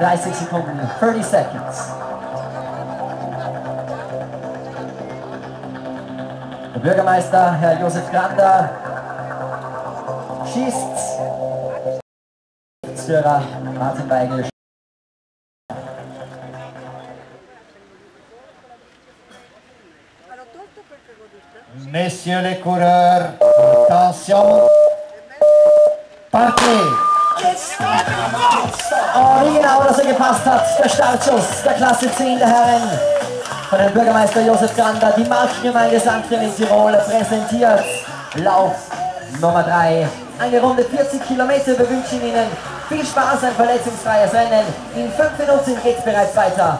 30 Sekunden, 30 seconds. Der Bürgermeister, Herr Josef Grander, schießt. Führer Martin Weigel. Messieurs les coureurs, attention, partez! Oh, wie genau das er gepasst hat. Der Startschuss der Klasse 10 der Herren von Herrn Bürgermeister Josef Grander. Die Marschgemeinde Sanktrin in Tirol präsentiert Lauf Nummer 3. Eine Runde 40 Kilometer. Wir wünschen Ihnen viel Spaß, ein verletzungsfreies Rennen. In 5 Minuten geht es bereits weiter.